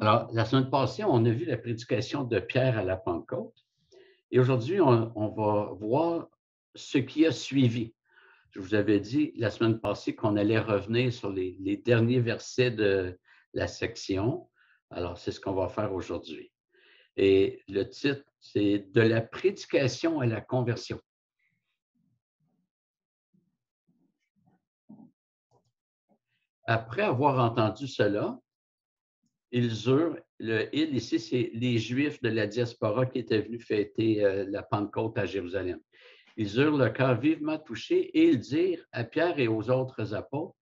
Alors, la semaine passée, on a vu la prédication de Pierre à la Pentecôte. Et aujourd'hui, on, va voir ce qui a suivi. Je vous avais dit la semaine passée qu'on allait revenir sur les, derniers versets de la section. Alors, c'est ce qu'on va faire aujourd'hui. Et le titre, c'est De la prédication à la conversion. Après avoir entendu cela, ils eurent, le ici, c'est les Juifs de la diaspora qui étaient venus fêter euh, la Pentecôte à Jérusalem. Ils eurent le cœur vivement touché et ils dirent à Pierre et aux autres apôtres,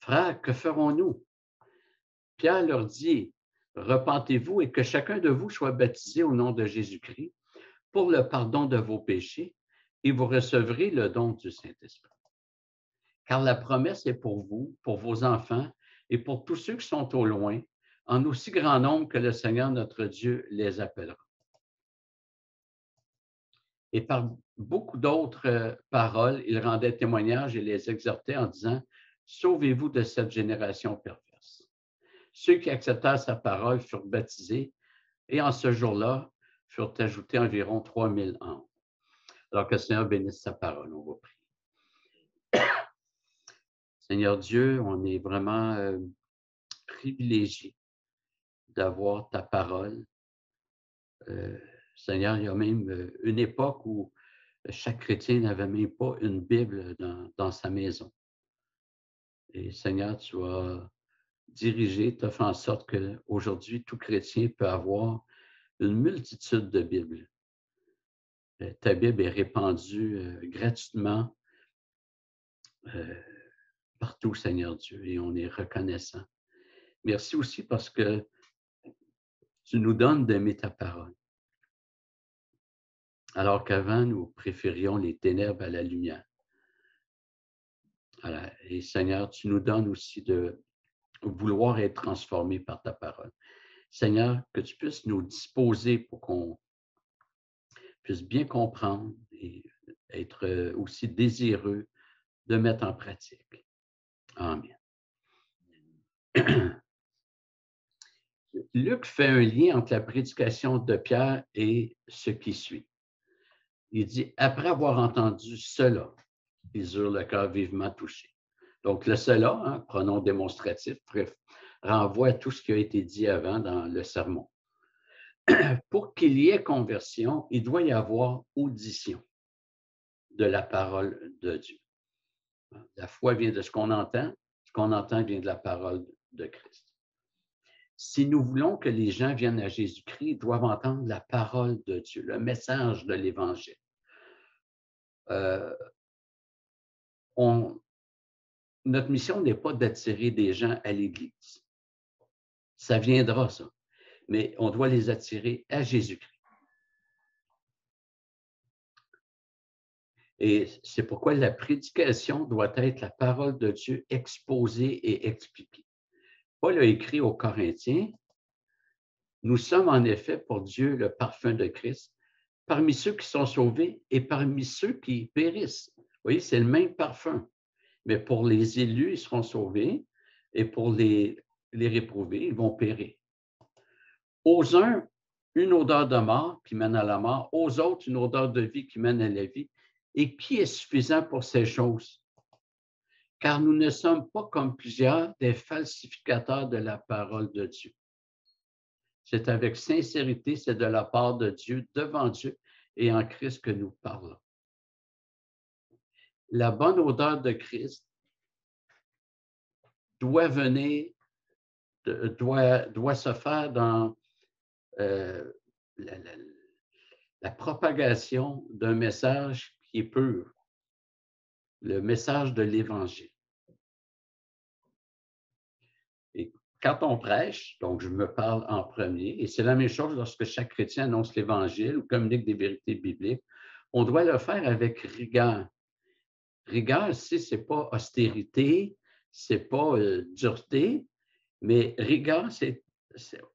Frères, que ferons-nous? Pierre leur dit, Repentez-vous et que chacun de vous soit baptisé au nom de Jésus-Christ pour le pardon de vos péchés et vous recevrez le don du Saint-Esprit. Car la promesse est pour vous, pour vos enfants et pour tous ceux qui sont au loin, en aussi grand nombre que le Seigneur notre Dieu les appellera. Et par beaucoup d'autres euh, paroles, il rendait témoignage et les exhortait en disant, Sauvez-vous de cette génération perverse. Ceux qui acceptèrent sa parole furent baptisés et en ce jour-là furent ajoutés environ 3000 ans. Alors que le Seigneur bénisse sa parole, on va prier. Seigneur Dieu, on est vraiment euh, privilégié d'avoir ta parole. Euh, Seigneur, il y a même euh, une époque où chaque chrétien n'avait même pas une Bible dans, sa maison. Et Seigneur, tu as dirigé, tu as fait en sorte qu'aujourd'hui, tout chrétien peut avoir une multitude de Bibles. Euh, ta Bible est répandue gratuitement partout, Seigneur Dieu, et on est reconnaissant. Merci aussi parce que tu nous donnes d'aimer ta parole. Alors qu'avant, nous préférions les ténèbres à la lumière. Et Seigneur, tu nous donnes aussi de vouloir être transformés par ta parole. Seigneur, que tu puisses nous disposer pour qu'on puisse bien comprendre et être aussi désireux de mettre en pratique. Amen. Luc fait un lien entre la prédication de Pierre et ce qui suit. Il dit, après avoir entendu cela, ils eurent le cœur vivement touché. Donc, le cela, hein, pronom démonstratif, renvoie à tout ce qui a été dit avant dans le sermon. Pour qu'il y ait conversion, il doit y avoir audition de la parole de Dieu. La foi vient de ce qu'on entend, ce qu'on entend vient de la parole de Christ si nous voulons que les gens viennent à Jésus-Christ, ils doivent entendre la parole de Dieu, le message de l'Évangile. Euh, notre mission n'est pas d'attirer des gens à l'Église. Ça viendra, ça. Mais on doit les attirer à Jésus-Christ. Et c'est pourquoi la prédication doit être la parole de Dieu exposée et expliquée. Paul a écrit aux Corinthiens, Nous sommes en effet pour Dieu le parfum de Christ parmi ceux qui sont sauvés et parmi ceux qui périssent. Vous voyez, c'est le même parfum. Mais pour les élus, ils seront sauvés et pour les, les réprouvés, ils vont périr. Aux uns, une odeur de mort qui mène à la mort, aux autres, une odeur de vie qui mène à la vie. Et qui est suffisant pour ces choses? Car nous ne sommes pas comme plusieurs des falsificateurs de la parole de Dieu. C'est avec sincérité, c'est de la part de Dieu, devant Dieu et en Christ que nous parlons. La bonne odeur de Christ doit venir, doit, se faire dans euh, la propagation d'un message qui est pur, le message de l'Évangile. Et quand on prêche, donc je me parle en premier, et c'est la même chose lorsque chaque chrétien annonce l'Évangile ou communique des vérités bibliques, on doit le faire avec rigueur. Rigueur, si ce n'est pas austérité, ce n'est pas euh, dureté, mais rigueur, c'est,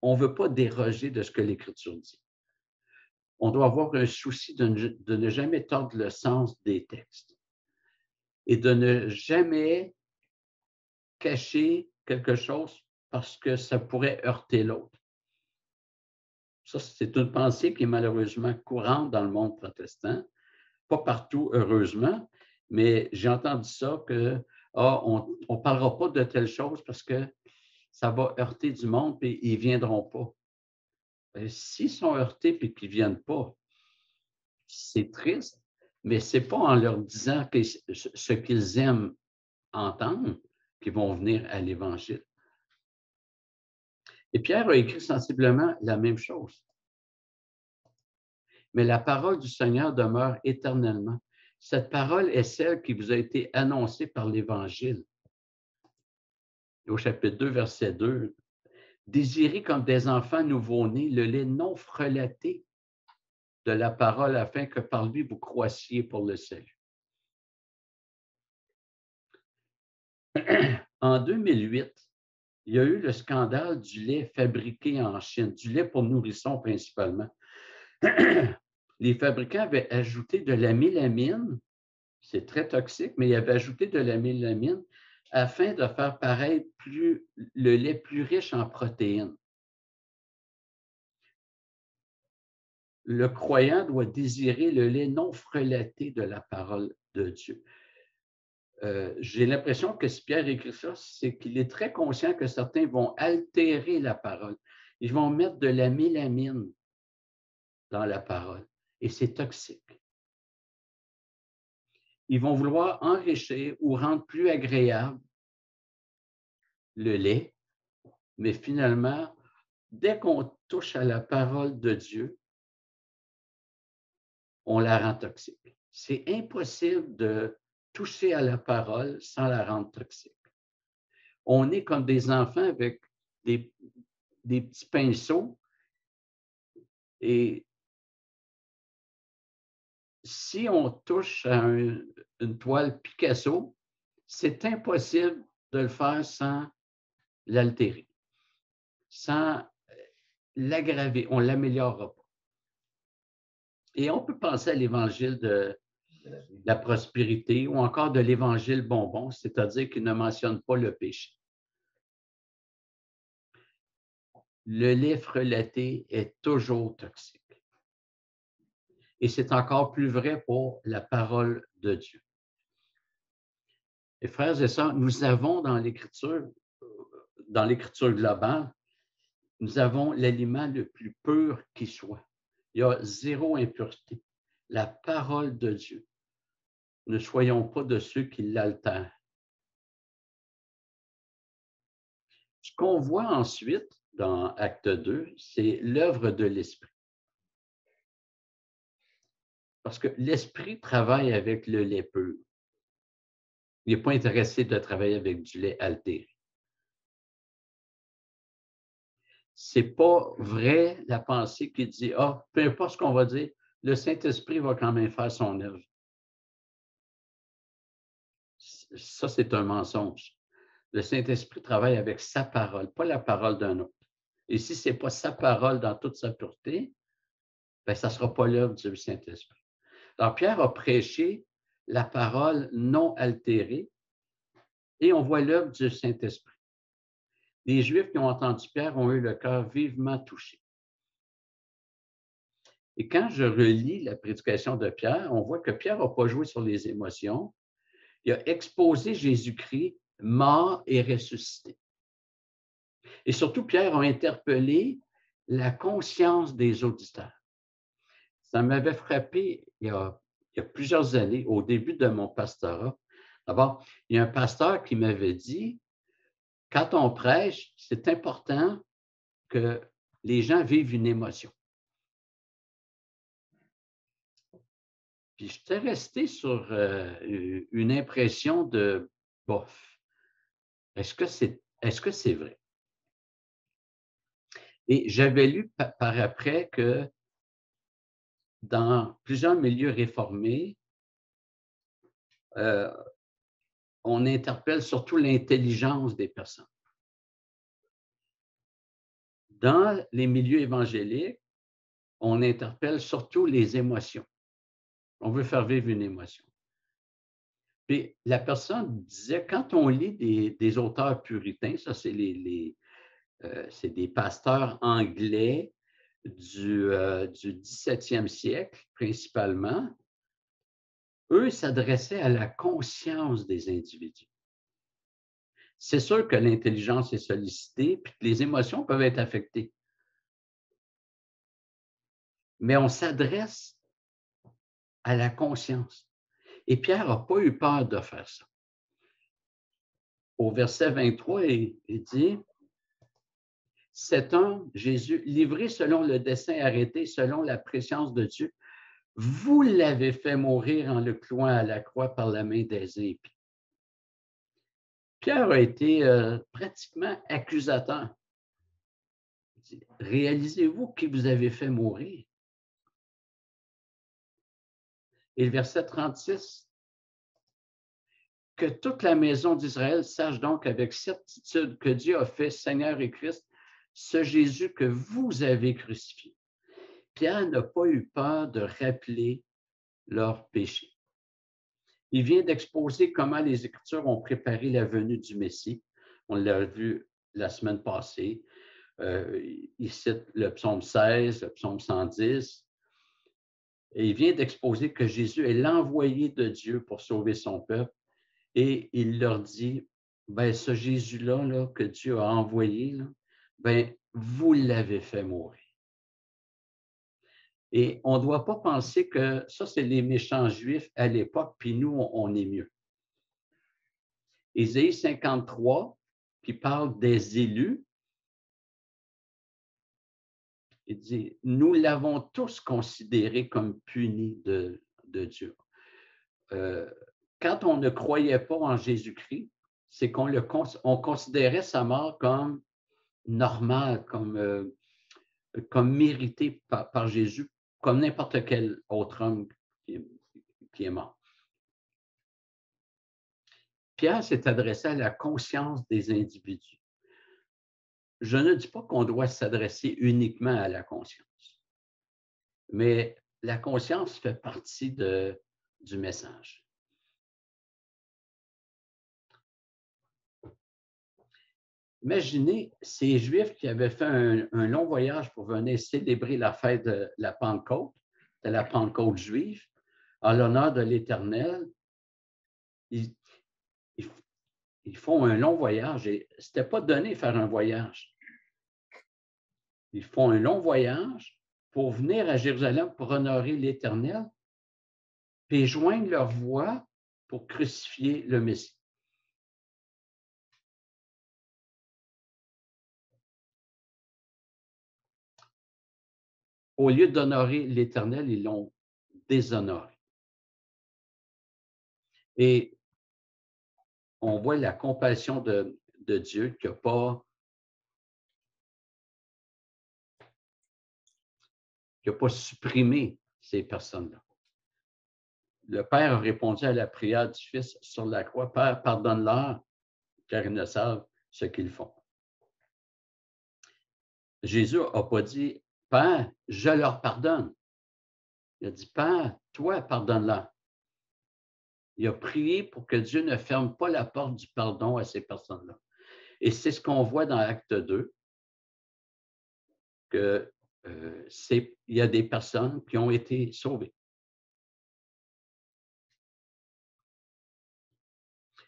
on ne veut pas déroger de ce que l'Écriture dit. On doit avoir un souci de ne jamais tordre le sens des textes et de ne jamais cacher quelque chose parce que ça pourrait heurter l'autre. Ça, c'est une pensée qui est malheureusement courante dans le monde protestant. Pas partout, heureusement, mais j'ai entendu ça que ah, on ne parlera pas de telle chose parce que ça va heurter du monde et ils ne viendront pas. Ben, s'ils sont heurtés et qu'ils ne viennent pas, c'est triste, mais ce n'est pas en leur disant ce qu'ils aiment entendre qu'ils vont venir à l'Évangile. Et Pierre a écrit sensiblement la même chose. Mais la parole du Seigneur demeure éternellement. Cette parole est celle qui vous a été annoncée par l'Évangile. Au chapitre 2, verset 2, Désirez comme des enfants nouveau-nés le lait non frelaté de la parole afin que par lui vous croissiez pour le salut. En 2008, il y a eu le scandale du lait fabriqué en Chine, du lait pour nourrissons principalement. Les fabricants avaient ajouté de la mélamine, c'est très toxique, mais ils avaient ajouté de la mélamine afin de faire paraître le lait plus riche en protéines. Le croyant doit désirer le lait non frelaté de la parole de Dieu. Euh, j'ai l'impression que si Pierre écrit ça, c'est qu'il est très conscient que certains vont altérer la parole. Ils vont mettre de la mélamine dans la parole et c'est toxique. Ils vont vouloir enrichir ou rendre plus agréable le lait, mais finalement, dès qu'on touche à la parole de Dieu, on la rend toxique. C'est impossible de toucher à la parole sans la rendre toxique. On est comme des enfants avec des, petits pinceaux et si on touche à une toile Picasso, c'est impossible de le faire sans l'altérer, sans l'aggraver. On ne l'améliorera pas. Et on peut penser à l'évangile de la prospérité ou encore de l'évangile bonbon, c'est-à-dire qu'il ne mentionne pas le péché. Le lait frelaté est toujours toxique. Et c'est encore plus vrai pour la parole de Dieu. Et frères et sœurs, nous avons dans l'Écriture, dans l'Écriture globale, nous avons l'aliment le plus pur qui soit. Il y a zéro impureté. La parole de Dieu ne soyons pas de ceux qui l'altèrent. Ce qu'on voit ensuite dans Acte 2, c'est l'œuvre de l'Esprit. Parce que l'Esprit travaille avec le lait pur. Il n'est pas intéressé de travailler avec du lait altéré. Ce n'est pas vrai la pensée qui dit Ah, peu importe ce qu'on va dire, le Saint-Esprit va quand même faire son œuvre ça, c'est un mensonge. Le Saint-Esprit travaille avec sa parole, pas la parole d'un autre. Et si ce n'est pas sa parole dans toute sa pureté, ben, ça ne sera pas l'œuvre du Saint-Esprit. Alors, Pierre a prêché la parole non altérée et on voit l'œuvre du Saint-Esprit. Les Juifs qui ont entendu Pierre ont eu le cœur vivement touché. Et quand je relis la prédication de Pierre, on voit que Pierre n'a pas joué sur les émotions, il a exposé Jésus-Christ mort et ressuscité. Et surtout, Pierre a interpellé la conscience des auditeurs. Ça m'avait frappé il y, a, plusieurs années, au début de mon pastorat. D'abord, il y a un pasteur qui m'avait dit, quand on prêche, c'est important que les gens vivent une émotion. Puis j'étais resté sur euh, une impression de bof. Est-ce que c'est est-ce vrai? Et j'avais lu par, après que dans plusieurs milieux réformés, euh, on interpelle surtout l'intelligence des personnes. Dans les milieux évangéliques, on interpelle surtout les émotions. On veut faire vivre une émotion. Puis la personne disait, quand on lit des, auteurs puritains, ça euh, c'est des pasteurs anglais du, euh, du 17e siècle, principalement, eux s'adressaient à la conscience des individus. C'est sûr que l'intelligence est sollicitée, puis que les émotions peuvent être affectées. Mais on s'adresse à la conscience. Et Pierre n'a pas eu peur de faire ça. Au verset 23, il, dit, cet homme, Jésus, livré selon le dessein arrêté, selon la préscience de Dieu, vous l'avez fait mourir en le clouant à la croix par la main épis. Pierre a été euh, pratiquement accusateur. Réalisez-vous qui vous avez fait mourir? Et le verset 36, que toute la maison d'Israël sache donc avec certitude que Dieu a fait Seigneur et Christ ce Jésus que vous avez crucifié. Pierre n'a pas eu peur de rappeler leur péché. Il vient d'exposer comment les Écritures ont préparé la venue du Messie. On l'a vu la semaine passée. Euh, il cite le psaume 16, le psaume 110. Et il vient d'exposer que Jésus est l'envoyé de Dieu pour sauver son peuple. Et il leur dit, ben, ce Jésus-là là, que Dieu a envoyé, là, ben, vous l'avez fait mourir. Et on ne doit pas penser que ça, c'est les méchants juifs à l'époque, puis nous, on, est mieux. Ésaïe 53, qui parle des élus, il dit, nous l'avons tous considéré comme puni de, Dieu. Euh, quand on ne croyait pas en Jésus-Christ, c'est qu'on le on considérait sa mort comme normal, comme, euh, comme mérité par, Jésus, comme n'importe quel autre homme qui est, mort. Pierre s'est adressé à la conscience des individus. Je ne dis pas qu'on doit s'adresser uniquement à la conscience, mais la conscience fait partie du message. Imaginez ces Juifs qui avaient fait un, long voyage pour venir célébrer la fête de la Pentecôte, de la Pentecôte juive, en l'honneur de l'Éternel. Ils, font un long voyage et ce n'était pas donné faire un voyage. Ils font un long voyage pour venir à Jérusalem pour honorer l'Éternel, puis joindre leur voix pour crucifier le Messie. Au lieu d'honorer l'Éternel, ils l'ont déshonoré. Et on voit la compassion de, Dieu qui n'a pas, pas supprimé ces personnes-là. Le Père a répondu à la prière du Fils sur la croix, Père, pardonne-leur, car ils ne savent ce qu'ils font. Jésus n'a pas dit Père, je leur pardonne. Il a dit, Père, toi, pardonne-leur. Il a prié pour que Dieu ne ferme pas la porte du pardon à ces personnes-là. Et c'est ce qu'on voit dans Acte 2, que euh, y a des personnes qui ont été sauvées.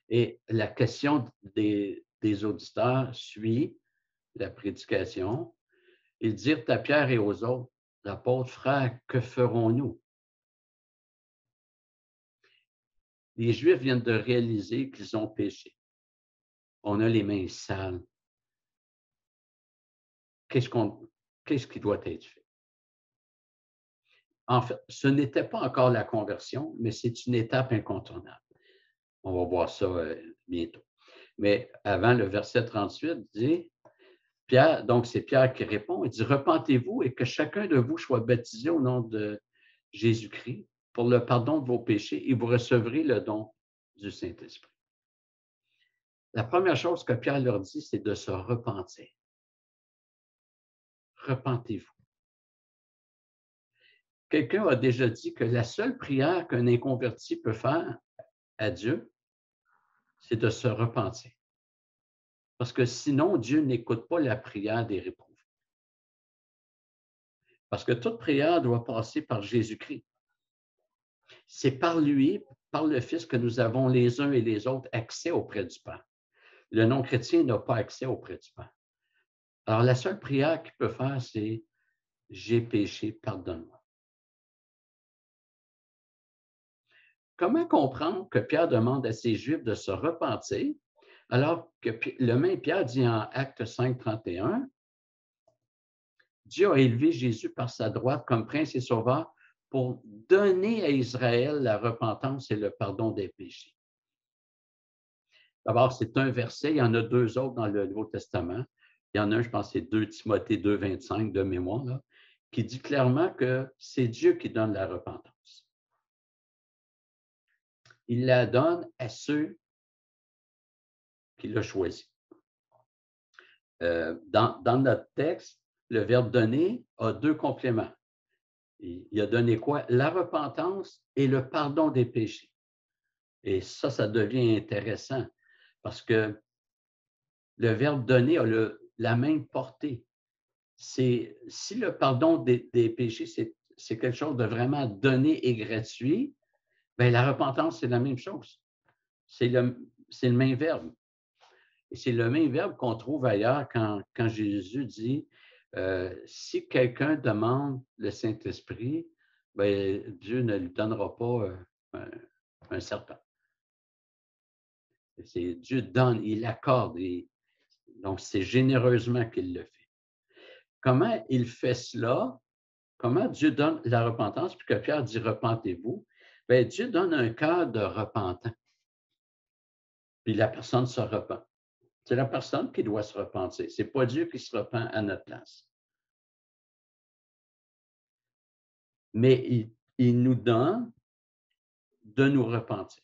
Et la question des auditeurs suit la prédication ils dirent à Pierre et aux autres, l'apôtre, frère, que ferons-nous? Les Juifs viennent de réaliser qu'ils ont péché. On a les mains sales. Qu'est-ce, qu'on, qu'est-ce qui doit être fait? En fait, ce n'était pas encore la conversion, mais c'est une étape incontournable. On va voir ça euh, bientôt. Mais avant, le verset 38 dit Donc c'est Pierre qui répond, il dit, repentez-vous et que chacun de vous soit baptisé au nom de Jésus-Christ pour le pardon de vos péchés et vous recevrez le don du Saint-Esprit. La première chose que Pierre leur dit, c'est de se repentir. Repentez-vous. Quelqu'un a déjà dit que la seule prière qu'un inconverti peut faire à Dieu, c'est de se repentir. Parce que sinon, Dieu n'écoute pas la prière des réprouvés. Parce que toute prière doit passer par Jésus-Christ. C'est par lui, par le Fils, que nous avons les uns et les autres accès auprès du Père. Le non-chrétien n'a pas accès auprès du Père. Alors, la seule prière qu'il peut faire, c'est J'ai péché, pardonne-moi. Comment comprendre que Pierre demande à ses Juifs de se repentir alors que le même Pierre dit en Acte 5, 31, Dieu a élevé Jésus par sa droite comme prince et sauveur pour donner à Israël la repentance et le pardon des péchés. D'abord, c'est un verset, il y en a deux autres dans le Nouveau Testament. Il y en a un, je pense, c'est 2 Timothée 2, 25 de mémoire, qui dit clairement que c'est Dieu qui donne la repentance. Il la donne à ceux qu'il a choisi. Euh, dans, notre texte, le verbe donner a deux compléments. Il, a donné quoi? La repentance et le pardon des péchés. Et ça, ça devient intéressant parce que le verbe donner a la même portée. C'est si le pardon des, péchés, c'est quelque chose de vraiment donné et gratuit, bien, la repentance, c'est la même chose. C'est le même verbe. Et c'est le même verbe qu'on trouve ailleurs quand, Jésus dit euh, si quelqu'un demande le Saint-Esprit, ben, Dieu ne lui donnera pas euh, un, serpent. C'est Dieu donne, il accorde, donc c'est généreusement qu'il le fait. Comment il fait cela? Comment Dieu donne la repentance, puis que Pierre dit repentez-vous? Ben, Dieu donne un cœur de repentant. Puis la personne se repent. C'est la personne qui doit se repentir. Ce n'est pas Dieu qui se repent à notre place. Mais il, nous donne de nous repentir.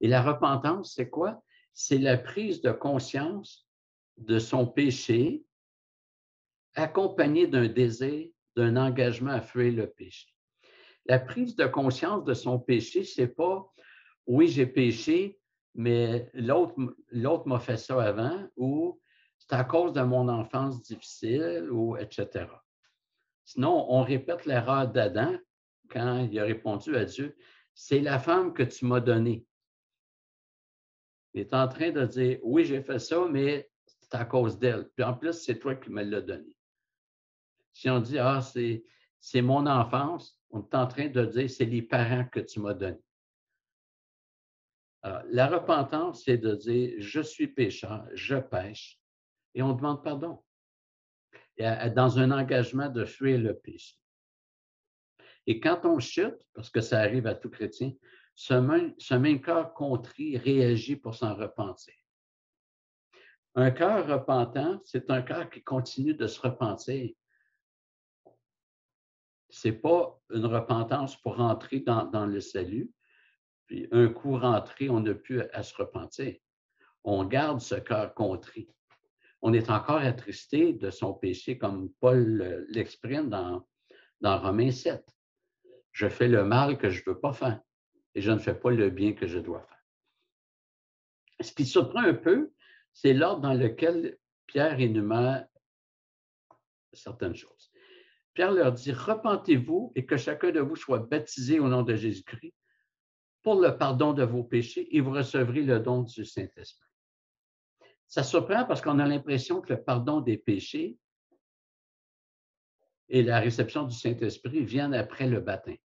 Et la repentance, c'est quoi? C'est la prise de conscience de son péché accompagnée d'un désir, d'un engagement à fuir le péché. La prise de conscience de son péché, c'est pas oui, j'ai péché, mais l'autre m'a fait ça avant, ou c'est à cause de mon enfance difficile, ou etc. Sinon, on répète l'erreur d'Adam quand il a répondu à Dieu, c'est la femme que tu m'as donnée. Il est en train de dire, oui, j'ai fait ça, mais c'est à cause d'elle. Puis en plus, c'est toi qui me l'as donné. Si on dit, ah, c'est mon enfance, on est en train de dire, c'est les parents que tu m'as donnés la repentance, c'est de dire je suis pécheur, je pêche, et on demande pardon. dans un engagement de fuir le péché. Et quand on chute, parce que ça arrive à tout chrétien, ce même, ce même cœur contrit réagit pour s'en repentir. Un cœur repentant, c'est un cœur qui continue de se repentir. N'est pas une repentance pour entrer dans le salut, puis un coup rentré, on n'a plus à se repentir. On garde ce cœur contrit. On est encore attristé de son péché, comme Paul l'exprime dans, dans Romains 7. Je fais le mal que je ne veux pas faire et je ne fais pas le bien que je dois faire. Ce qui surprend un peu, c'est l'ordre dans lequel Pierre énumère certaines choses. Pierre leur dit, repentez-vous et que chacun de vous soit baptisé au nom de Jésus-Christ pour le pardon de vos péchés et vous recevrez le don du Saint-Esprit. Ça surprend parce qu'on a l'impression que le pardon des péchés et la réception du Saint-Esprit viennent après le baptême.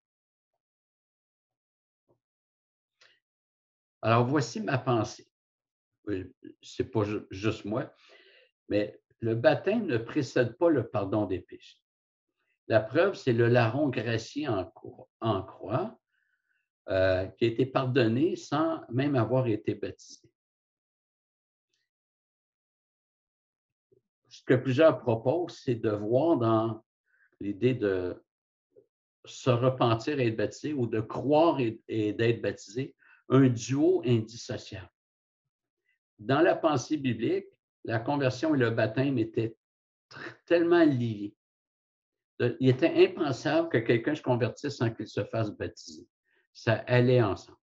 Alors, voici ma pensée. Ce n'est pas juste moi, mais le baptême ne précède pas le pardon des péchés. La preuve, c'est le larron gracié en croix euh, qui a été pardonné sans même avoir été baptisé. Ce que plusieurs proposent, c'est de voir dans l'idée de se repentir et être baptisé ou de croire et, d'être baptisé un duo indissociable. Dans la pensée biblique, la conversion et le baptême étaient tellement liés. Il était impensable que quelqu'un se convertisse sans qu'il se fasse baptiser ça allait ensemble.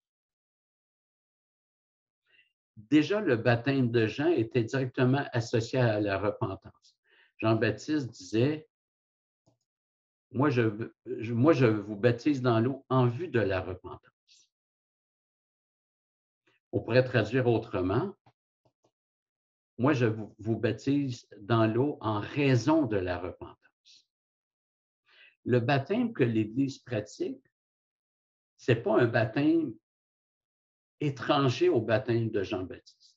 déjà le baptême de Jean était directement associé à la repentance. Jean-Baptiste disait, moi je, vous baptise dans l'eau en vue de la repentance. On pourrait traduire autrement. Moi, je vous baptise dans l'eau en raison de la repentance. Le baptême que l'Église pratique, ce n'est pas un baptême étranger au baptême de Jean-Baptiste.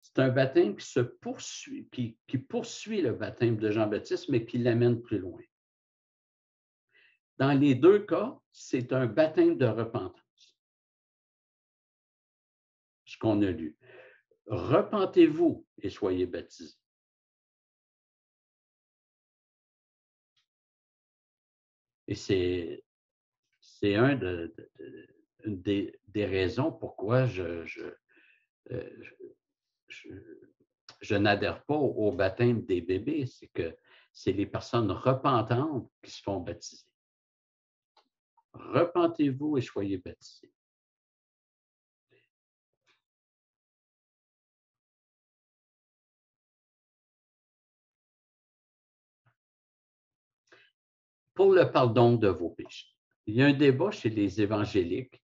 C'est un baptême qui se poursuit, qui, poursuit le baptême de Jean-Baptiste, mais qui l'amène plus loin. Dans les deux cas, c'est un baptême de repentance. Ce qu'on a lu. Repentez-vous et soyez baptisés. Et c'est, c'est un de, des, raisons pourquoi je, je, euh, je, n'adhère pas au, baptême des bébés, c'est que c'est les personnes repentantes qui se font baptiser. Repentez-vous et soyez baptisés. Pour le pardon de vos péchés. Il y a un débat chez les évangéliques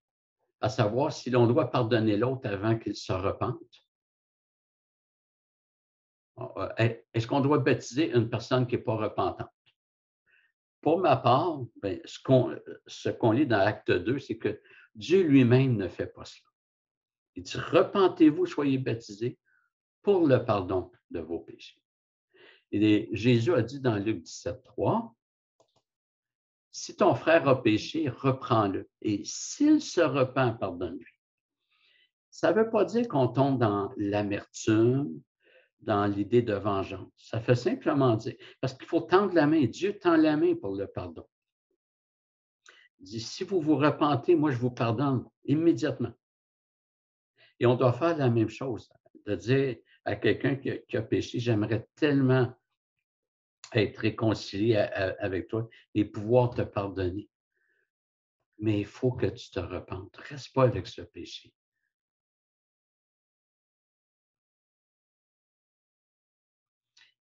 à savoir si l'on doit pardonner l'autre avant qu'il se repente. Euh, est-ce qu'on doit baptiser une personne qui n'est pas repentante? Pour ma part, ben, ce qu'on lit dans Acte 2, c'est que Dieu lui-même ne fait pas cela. Il dit, repentez-vous, soyez baptisés pour le pardon de vos péchés. Et Jésus a dit dans Luc 17, 3, si ton frère a péché, reprends-le. Et s'il se repent, pardonne-lui. Ça ne veut pas dire qu'on tombe dans l'amertume, dans l'idée de vengeance. Ça fait simplement dire, parce qu'il faut tendre la main. Dieu tend la main pour le pardon. Il dit, si vous vous repentez, moi, je vous pardonne immédiatement. Et on doit faire la même chose, de dire à quelqu'un qui, qui, a péché, j'aimerais tellement être réconcilié avec toi et pouvoir te pardonner. Mais il faut que tu te repentes. Reste pas avec ce péché.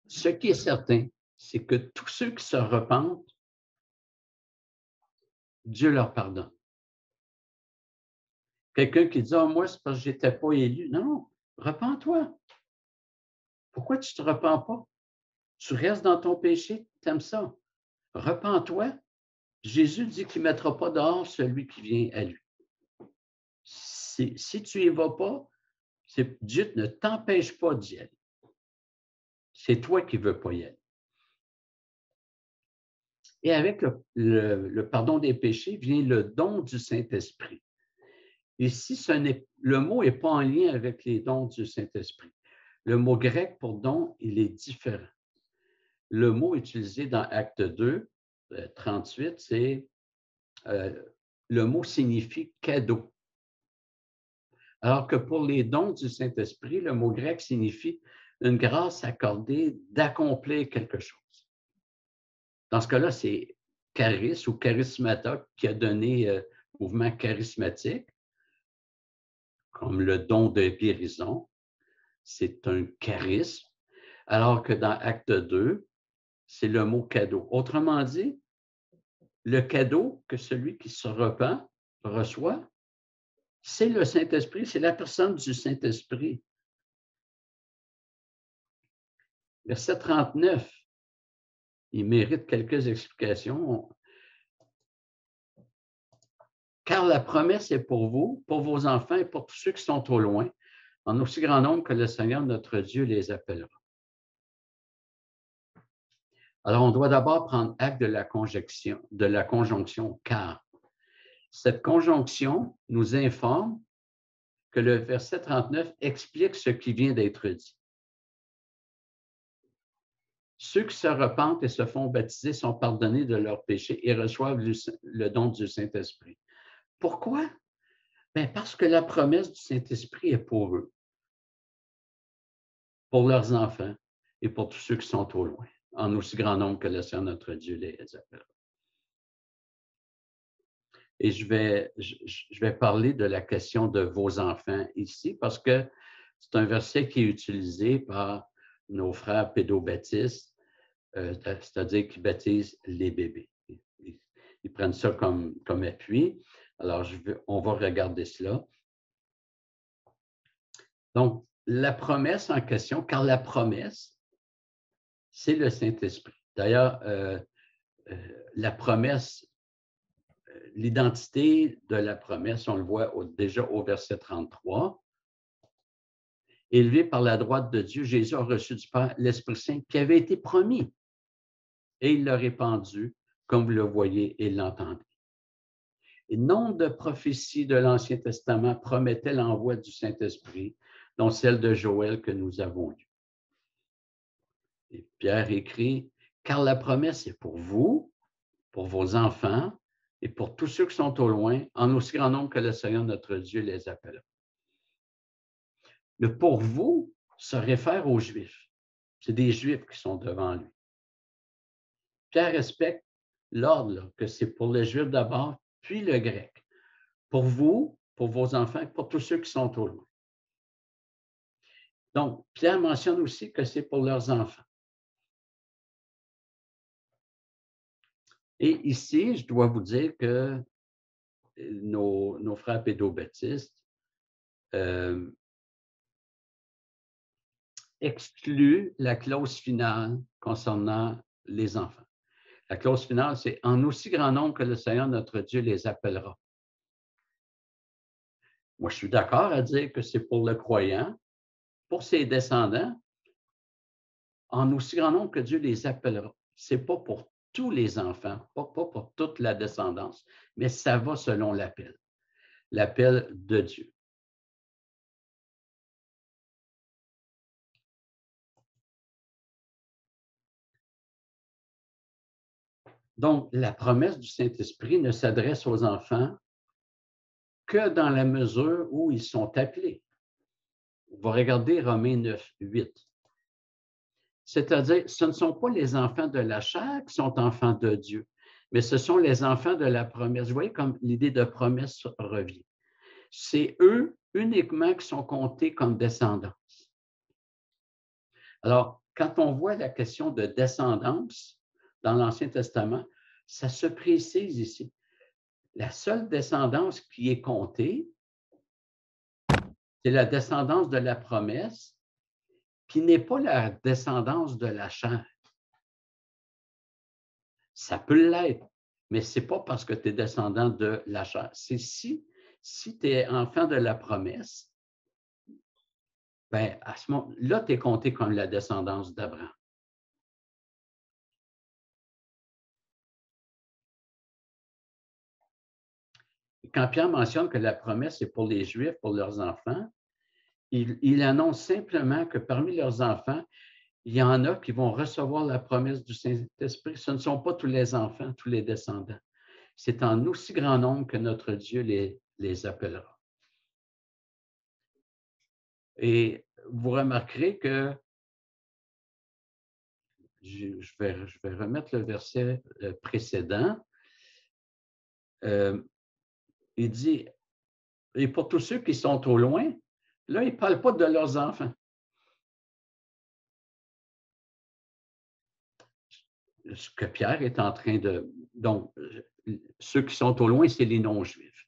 Ce qui est certain, c'est que tous ceux qui se repentent, Dieu leur pardonne. Quelqu'un qui dit oh, Moi, c'est parce que je n'étais pas élu. Non, repens-toi. Pourquoi tu ne te repens pas? Tu restes dans ton péché, tu aimes ça. Repends-toi. Jésus dit qu'il ne mettra pas dehors celui qui vient à lui. Si, tu n'y vas pas, Dieu ne t'empêche pas d'y aller. C'est toi qui ne veux pas y aller. Et avec le, pardon des péchés vient le don du Saint-Esprit. N'est, le mot n'est pas en lien avec les dons du Saint-Esprit. Le mot grec pour don, il est différent le mot utilisé dans Acte 2, 38, euh, c'est euh, le mot signifie cadeau. Alors que pour les dons du Saint-Esprit, le mot grec signifie une grâce accordée d'accomplir quelque chose. Dans ce cas-là, c'est charis ou charismata qui a donné euh, mouvement charismatique, comme le don de guérison. C'est un charisme. Alors que dans Acte 2, c'est le mot cadeau. Autrement dit, le cadeau que celui qui se repent reçoit, c'est le Saint-Esprit, c'est la personne du Saint-Esprit. Verset 39, il mérite quelques explications. Car la promesse est pour vous, pour vos enfants et pour tous ceux qui sont au loin, en aussi grand nombre que le Seigneur notre Dieu les appellera. Alors, on doit d'abord prendre acte de la conjonction, de la conjonction car. Cette conjonction nous informe que le verset 39 explique ce qui vient d'être dit. Ceux qui se repentent et se font baptiser sont pardonnés de leurs péchés et reçoivent le don du Saint-Esprit. Pourquoi? Bien parce que la promesse du Saint-Esprit est pour eux, pour leurs enfants et pour tous ceux qui sont au loin en aussi grand nombre que le Seigneur notre Dieu les appellera. Et je vais, je, vais parler de la question de vos enfants ici parce que c'est un verset qui est utilisé par nos frères pédobaptistes, euh, c'est-à-dire qui baptisent les bébés. Ils, prennent ça comme, comme appui. Alors, je on va regarder cela. Donc, la promesse en question, car la promesse, c'est le Saint-Esprit. D'ailleurs, euh, euh, la promesse, euh, l'identité de la promesse, on le voit déjà au verset 33. Élevé par la droite de Dieu, Jésus a reçu du Père l'Esprit Saint qui avait été promis et il l'a répandu, comme vous le voyez et l'entendez. Et nombre de prophéties de l'Ancien Testament promettaient l'envoi du Saint-Esprit, dont celle de Joël que nous avons lue. Et Pierre écrit, car la promesse est pour vous, pour vos enfants et pour tous ceux qui sont au loin, en aussi grand nombre que le Seigneur notre Dieu les appelle. Le pour vous se réfère aux Juifs. C'est des Juifs qui sont devant lui. Pierre respecte l'ordre que c'est pour les Juifs d'abord, puis le grec. Pour vous, pour vos enfants, pour tous ceux qui sont au loin. Donc, Pierre mentionne aussi que c'est pour leurs enfants. Et ici, je dois vous dire que euh, nos, frères pédobaptistes euh, excluent la clause finale concernant les enfants. La clause finale, c'est en aussi grand nombre que le Seigneur notre Dieu les appellera. Moi, je suis d'accord à dire que c'est pour le croyant, pour ses descendants, en aussi grand nombre que Dieu les appellera. Ce n'est pas pour tous les enfants, pas, pour toute la descendance, mais ça va selon l'appel, l'appel de Dieu. Donc, la promesse du Saint-Esprit ne s'adresse aux enfants que dans la mesure où ils sont appelés. On va regarder Romains 9, 8. C'est-à-dire, ce ne sont pas les enfants de la chair qui sont enfants de Dieu, mais ce sont les enfants de la promesse. Vous voyez comme l'idée de promesse revient. C'est eux uniquement qui sont comptés comme descendance. Alors, quand on voit la question de descendance dans l'Ancien Testament, ça se précise ici. La seule descendance qui est comptée, c'est la descendance de la promesse qui n'est pas la descendance de la chair. Ça peut l'être, mais ce n'est pas parce que tu es descendant de la chair. C'est si, si tu es enfant de la promesse, ben, à ce moment-là, tu es compté comme la descendance d'Abraham. Quand Pierre mentionne que la promesse est pour les Juifs, pour leurs enfants, il, annonce simplement que parmi leurs enfants, il y en a qui vont recevoir la promesse du Saint-Esprit. Ce ne sont pas tous les enfants, tous les descendants. C'est en aussi grand nombre que notre Dieu les, appellera. Et vous remarquerez que je, vais, je vais, remettre le verset euh, précédent. Euh, il dit, et pour tous ceux qui sont au loin, Là, ils ne parlent pas de leurs enfants. Ce que Pierre est en train de... Donc, ceux qui sont au loin, c'est les non-juifs.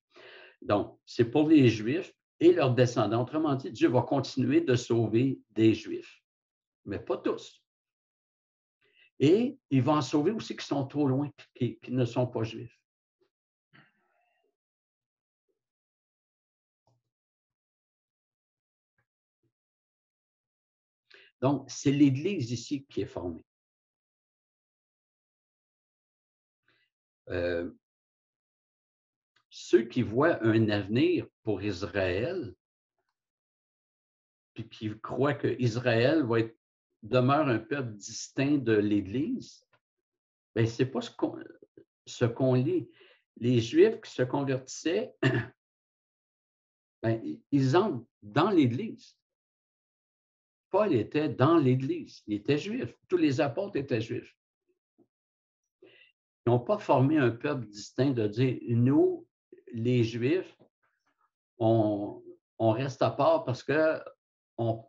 Donc, c'est pour les juifs et leurs descendants. Autrement dit, Dieu va continuer de sauver des juifs, mais pas tous. Et il va en sauver aussi qui sont trop loin, qui ne sont pas juifs. Donc, c'est l'Église ici qui est formée. Euh, ceux qui voient un avenir pour Israël, puis qui croient que Israël va être, demeure un peuple distinct de l'Église, ben, ce n'est pas ce qu'on lit. Les Juifs qui se convertissaient, ben, ils entrent dans l'Église. Paul était dans l'Église, il était juif, tous les apôtres étaient juifs. Ils n'ont pas formé un peuple distinct de dire, nous, les Juifs, on, reste à part parce que on,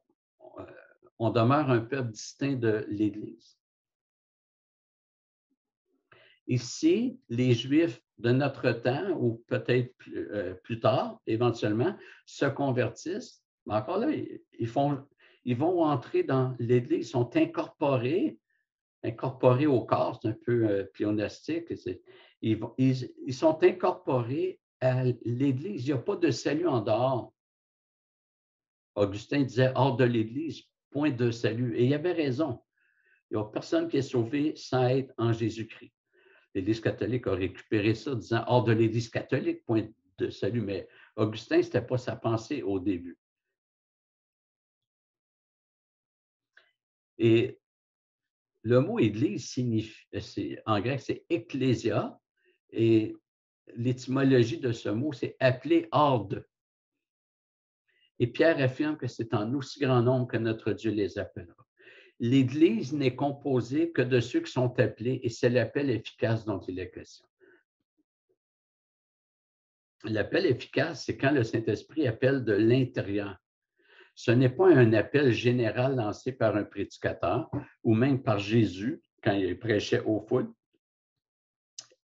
on demeure un peuple distinct de l'Église. Ici, les Juifs de notre temps, ou peut-être plus, euh, tard, éventuellement, se convertissent. Mais encore là, ils, font, ils vont entrer dans l'Église, ils sont incorporés, incorporés au corps, c'est un peu euh, pionastique. Ils, ils, sont incorporés à l'Église. Il n'y a pas de salut en dehors. Augustin disait hors de l'Église, point de salut. Et il avait raison. Il n'y a personne qui est sauvé sans être en Jésus-Christ l'Église catholique a récupéré ça, disant hors de l'Église catholique, point de salut. Mais Augustin, ce n'était pas sa pensée au début. Et le mot Église signifie, en grec, c'est ecclésia, et l'étymologie de ce mot, c'est appelé hors de. Et Pierre affirme que c'est en aussi grand nombre que notre Dieu les appellera l'Église n'est composée que de ceux qui sont appelés et c'est l'appel efficace dont il est question. L'appel efficace, c'est quand le Saint-Esprit appelle de l'intérieur. Ce n'est pas un appel général lancé par un prédicateur ou même par Jésus quand il prêchait au foot.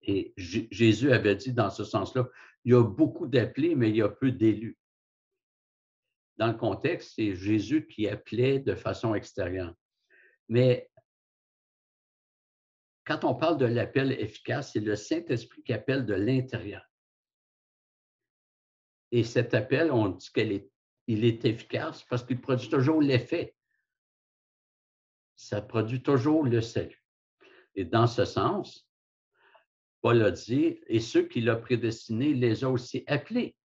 Et Jésus avait dit dans ce sens-là, il y a beaucoup d'appelés, mais il y a peu d'élus. Dans le contexte, c'est Jésus qui appelait de façon extérieure. Mais quand on parle de l'appel efficace, c'est le Saint-Esprit qui appelle de l'intérieur. Et cet appel, on dit qu'il est, il est efficace parce qu'il produit toujours l'effet. Ça produit toujours le salut. Et dans ce sens, Paul a dit, et ceux qui l'ont prédestiné les ont aussi appelés.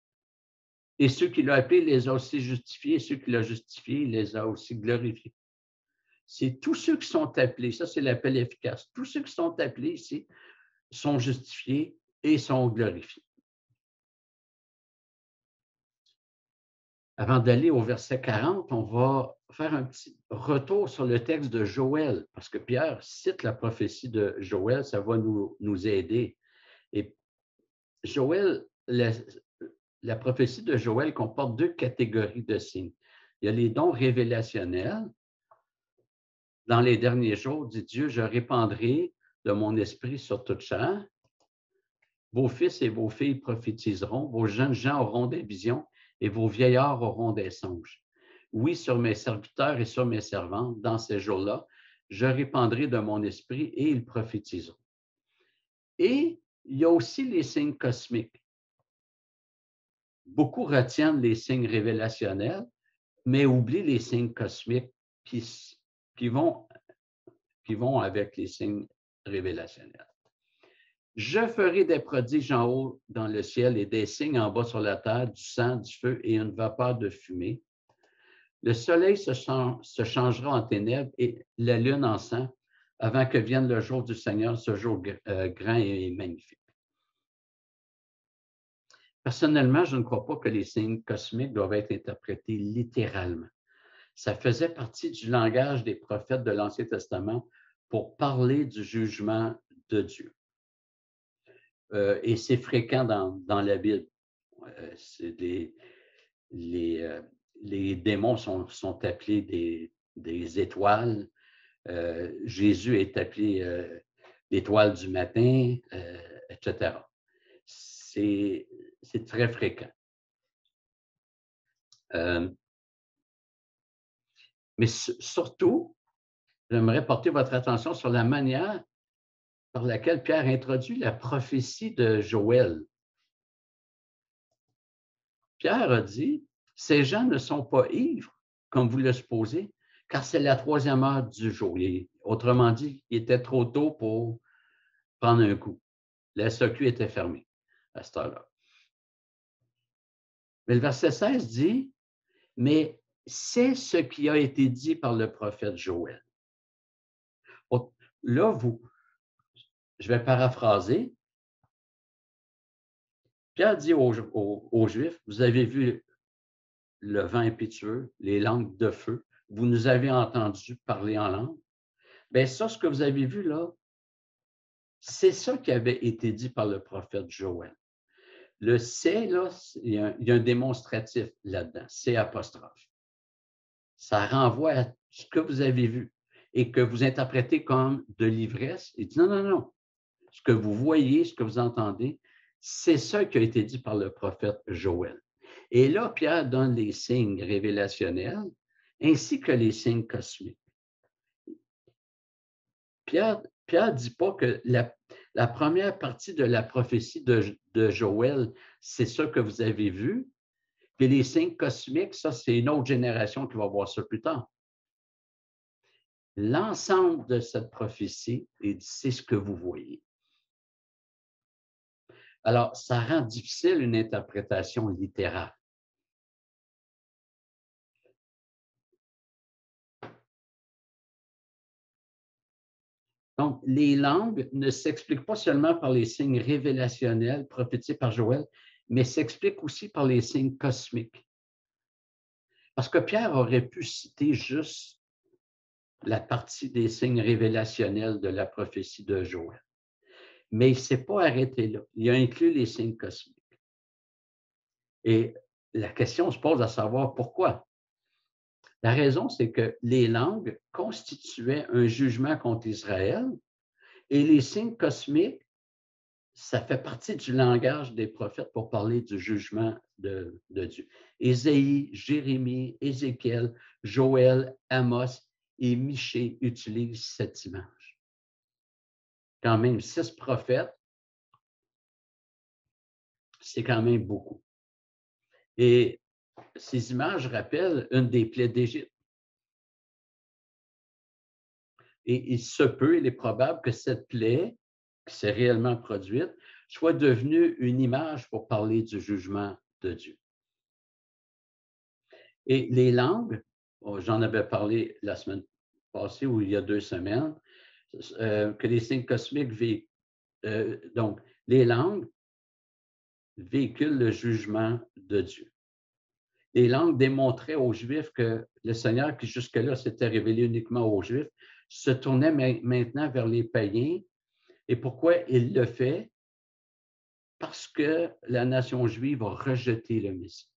Et ceux qui l'ont appelé les ont aussi justifiés, et ceux qui l'ont justifié les ont aussi glorifiés c'est tous ceux qui sont appelés, ça c'est l'appel efficace, tous ceux qui sont appelés ici sont justifiés et sont glorifiés. Avant d'aller au verset 40, on va faire un petit retour sur le texte de Joël, parce que Pierre cite la prophétie de Joël, ça va nous, nous aider. Et Joël, la, la prophétie de Joël comporte deux catégories de signes. Il y a les dons révélationnels, dans les derniers jours, dit Dieu, je répandrai de mon esprit sur toute chair. Vos fils et vos filles prophétiseront, vos jeunes gens auront des visions et vos vieillards auront des songes. Oui, sur mes serviteurs et sur mes servantes, dans ces jours-là, je répandrai de mon esprit et ils prophétiseront. Et il y a aussi les signes cosmiques. Beaucoup retiennent les signes révélationnels, mais oublient les signes cosmiques qui vont, qui vont avec les signes révélationnels. Je ferai des prodiges en haut dans le ciel et des signes en bas sur la terre, du sang, du feu et une vapeur de fumée. Le soleil se, changera en ténèbres et la lune en sang avant que vienne le jour du Seigneur, ce jour euh, grand et magnifique. Personnellement, je ne crois pas que les signes cosmiques doivent être interprétés littéralement ça faisait partie du langage des prophètes de l'Ancien Testament pour parler du jugement de Dieu. Euh, et c'est fréquent dans, la Bible. Euh, les, euh, les, démons sont, sont appelés des, des étoiles. Jésus est appelé l'étoile du matin, etc. C'est très fréquent. Mais surtout, j'aimerais porter votre attention sur la manière par laquelle Pierre introduit la prophétie de Joël. Pierre a dit, ces gens ne sont pas ivres, comme vous le supposez, car c'est la troisième heure du jour. autrement dit, il était trop tôt pour prendre un coup. La SOQ était fermée à cette heure-là. Mais le verset 16 dit, mais c'est ce qui a été dit par le prophète Joël. Là, vous, je vais paraphraser. Pierre dit aux, Juifs, vous avez vu le vent impétueux, les langues de feu, vous nous avez entendu parler en langue. Bien, ça, ce que vous avez vu là, c'est ça qui avait été dit par le prophète Joël. Le c'est, là, il y, a un, il y a un démonstratif là-dedans, c'est apostrophe. Ça renvoie à ce que vous avez vu et que vous interprétez comme de l'ivresse. Il dit non, non, non. Ce que vous voyez, ce que vous entendez, c'est ça qui a été dit par le prophète Joël. Et là, Pierre donne les signes révélationnels ainsi que les signes cosmiques. Pierre ne dit pas que la, première partie de la prophétie de, de Joël, c'est ça que vous avez vu. Puis les signes cosmiques, ça, c'est une autre génération qui va voir ça plus tard. L'ensemble de cette prophétie, c'est ce que vous voyez. Alors, ça rend difficile une interprétation littérale. Donc, les langues ne s'expliquent pas seulement par les signes révélationnels prophétisés par Joël, mais s'expliquent aussi par les signes cosmiques. Parce que Pierre aurait pu citer juste la partie des signes révélationnels de la prophétie de Joël mais il ne s'est pas arrêté là. Il a inclus les signes cosmiques. Et la question se pose à savoir pourquoi. La raison, c'est que les langues constituaient un jugement contre Israël et les signes cosmiques, ça fait partie du langage des prophètes pour parler du jugement de, Dieu. Ésaïe, Jérémie, Ézéchiel, Joël, Amos et Michée utilisent cette image quand même six prophètes, c'est quand même beaucoup. Et ces images rappellent une des plaies d'Égypte. Et il se peut, il est probable que cette plaie, qui s'est réellement produite, soit devenue une image pour parler du jugement de Dieu. Et les langues, oh, j'en avais parlé la semaine passée ou il y a deux semaines, euh, que les signes cosmiques véhiculent. Euh, donc, les langues véhiculent le jugement de Dieu. Les langues démontraient aux Juifs que le Seigneur, qui jusque-là s'était révélé uniquement aux Juifs, se tournait maintenant vers les païens. Et pourquoi il le fait? Parce que la nation juive a rejeté le Messie.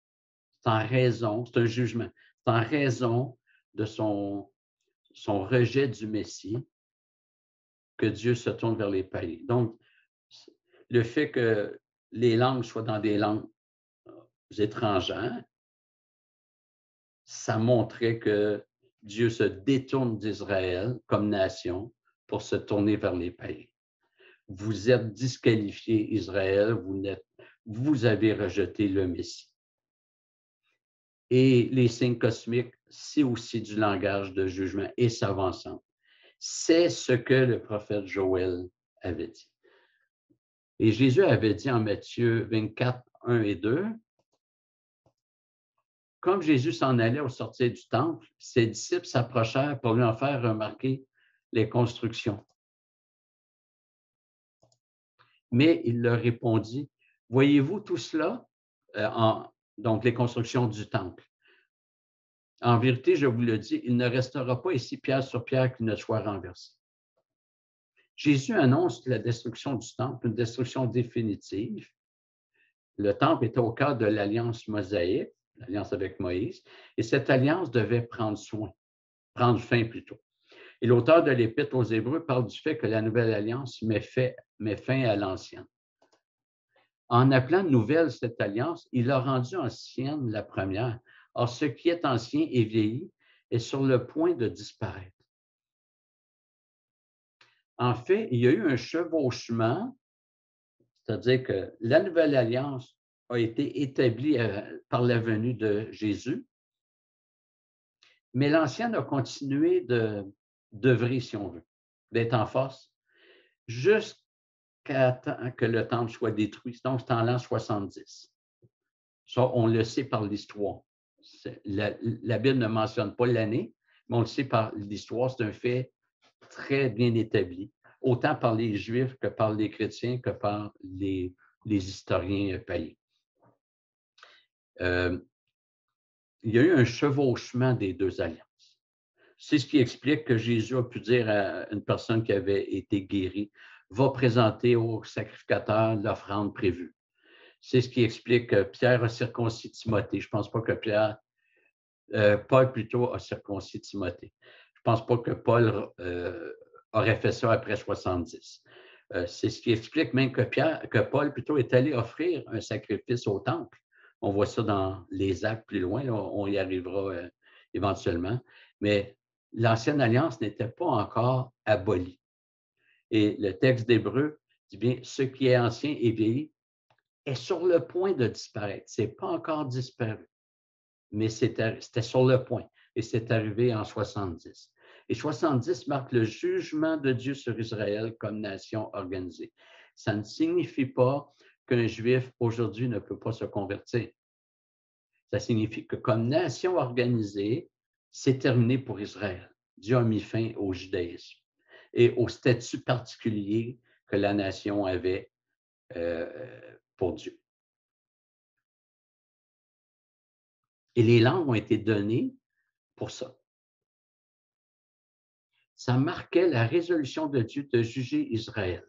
C'est en raison, c'est un jugement, c'est en raison de son, son rejet du Messie que Dieu se tourne vers les païens. Donc, le fait que les langues soient dans des langues euh, étrangères, ça montrait que Dieu se détourne d'Israël comme nation pour se tourner vers les païens. Vous êtes disqualifié, Israël, vous, vous avez rejeté le Messie. Et les signes cosmiques, c'est aussi du langage de jugement et ça va ensemble. C'est ce que le prophète Joël avait dit. Et Jésus avait dit en Matthieu 24, 1 et 2, comme Jésus s'en allait au sortir du temple, ses disciples s'approchèrent pour lui en faire remarquer les constructions. Mais il leur répondit, Voyez-vous tout cela, euh, donc les constructions du temple? En vérité, je vous le dis, il ne restera pas ici pierre sur pierre qui ne soit renversé. Jésus annonce la destruction du temple, une destruction définitive. Le temple était au cœur de l'alliance mosaïque, l'alliance avec Moïse, et cette alliance devait prendre soin, prendre fin plutôt. Et l'auteur de l'Épître aux Hébreux parle du fait que la nouvelle alliance met fin à l'ancienne. En appelant nouvelle cette alliance, il a rendu ancienne la première, Or, ce qui est ancien et vieilli est sur le point de disparaître. En fait, il y a eu un chevauchement, c'est-à-dire que la nouvelle alliance a été établie euh, par la venue de Jésus, mais l'ancienne a continué d'œuvrer, si on veut, d'être en force, jusqu'à que le temple soit détruit. Donc, c'est en l'an 70. Ça, on le sait par l'histoire la, Bible ne mentionne pas l'année, mais on le sait par l'histoire, c'est un fait très bien établi, autant par les Juifs que par les chrétiens que par les, historiens païens. Euh, il y a eu un chevauchement des deux alliances. C'est ce qui explique que Jésus a pu dire à une personne qui avait été guérie, va présenter au sacrificateur l'offrande prévue. C'est ce qui explique que Pierre a circoncis Timothée. Je ne pense pas que Pierre, euh, Paul plutôt a circoncis Timothée. Je ne pense pas que Paul euh, aurait fait ça après 70. Euh, c'est ce qui explique même que, Paul plutôt est allé offrir un sacrifice au temple. On voit ça dans les actes plus loin, on y arrivera éventuellement. Mais l'ancienne alliance n'était pas encore abolie. Et le texte d'Hébreu dit bien, ce qui est ancien et vieilli est sur le point de disparaître. Ce n'est pas encore disparu, mais c'était sur le point. Et c'est arrivé en 70. Et 70 marque le jugement de Dieu sur Israël comme nation organisée. Ça ne signifie pas qu'un juif aujourd'hui ne peut pas se convertir. Ça signifie que comme nation organisée, c'est terminé pour Israël. Dieu a mis fin au judaïsme et au statut particulier que la nation avait euh, pour Dieu. Et les langues ont été données pour ça. Ça marquait la résolution de Dieu de juger Israël.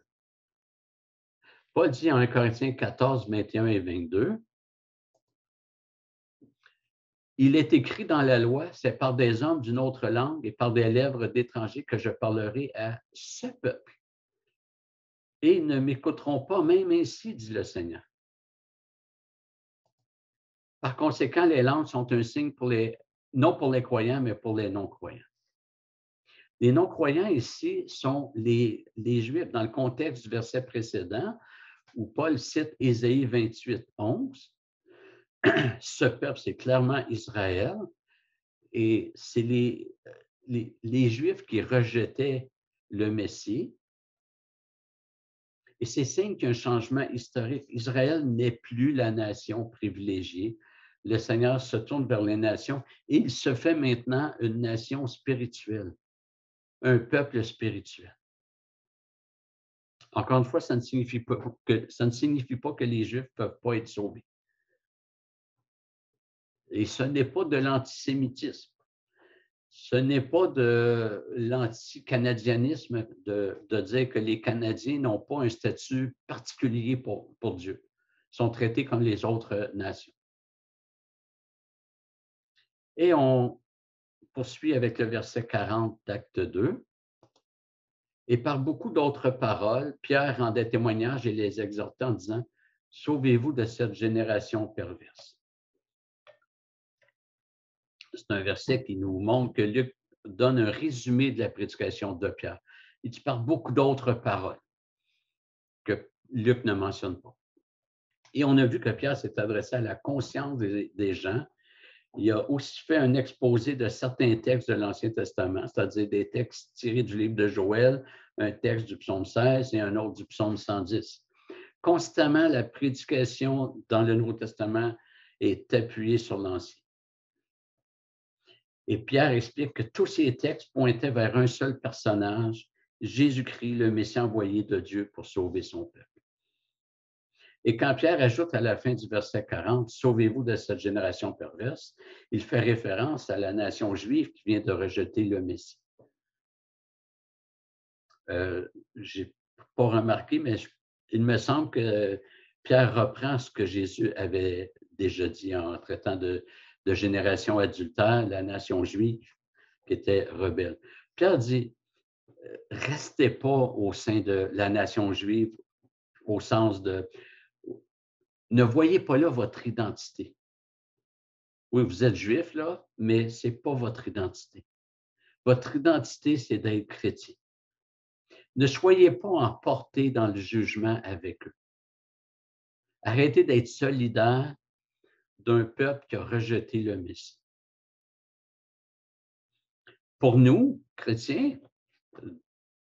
Paul dit en 1 Corinthiens 14, 21 et 22, il est écrit dans la loi, c'est par des hommes d'une autre langue et par des lèvres d'étrangers que je parlerai à ce peuple. Et ils ne m'écouteront pas, même ainsi, dit le Seigneur. Par conséquent, les langues sont un signe pour les, non pour les croyants, mais pour les non-croyants. Les non-croyants ici sont les, Juifs dans le contexte du verset précédent où Paul cite Ésaïe 28, 11 ce peuple, c'est clairement Israël. Et c'est les, les, Juifs qui rejetaient le Messie. Et c'est signe qu'il y a un changement historique. Israël n'est plus la nation privilégiée. Le Seigneur se tourne vers les nations et il se fait maintenant une nation spirituelle, un peuple spirituel. Encore une fois, ça ne signifie pas que, ça ne signifie pas que les Juifs ne peuvent pas être sauvés. Et ce n'est pas de l'antisémitisme. Ce n'est pas de l'anticanadianisme de, de dire que les Canadiens n'ont pas un statut particulier pour, pour Dieu. Ils sont traités comme les autres nations. Et on poursuit avec le verset 40 d'acte 2. Et par beaucoup d'autres paroles, Pierre rendait témoignage et les exhortait en disant, Sauvez-vous de cette génération perverse c'est un verset qui nous montre que Luc donne un résumé de la prédication de Pierre. Il dit par beaucoup d'autres paroles que Luc ne mentionne pas. Et on a vu que Pierre s'est adressé à la conscience des, gens. Il a aussi fait un exposé de certains textes de l'Ancien Testament, c'est-à-dire des textes tirés du livre de Joël, un texte du psaume 16 et un autre du psaume 110. Constamment, la prédication dans le Nouveau Testament est appuyée sur l'Ancien. Et Pierre explique que tous ces textes pointaient vers un seul personnage, Jésus-Christ, le Messie envoyé de Dieu pour sauver son peuple. Et quand Pierre ajoute à la fin du verset 40, Sauvez-vous de cette génération perverse, il fait référence à la nation juive qui vient de rejeter le Messie. Euh, Je n'ai pas remarqué, mais il me semble que Pierre reprend ce que Jésus avait déjà dit en traitant de, génération adultère, la nation juive qui était rebelle. Pierre dit, euh, restez pas au sein de la nation juive au sens de, ne voyez pas là votre identité. Oui, vous êtes juif, là, mais ce n'est pas votre identité. Votre identité, c'est d'être chrétien. Ne soyez pas emportés dans le jugement avec eux. Arrêtez d'être solidaire d'un peuple qui a rejeté le Messie. Pour nous, chrétiens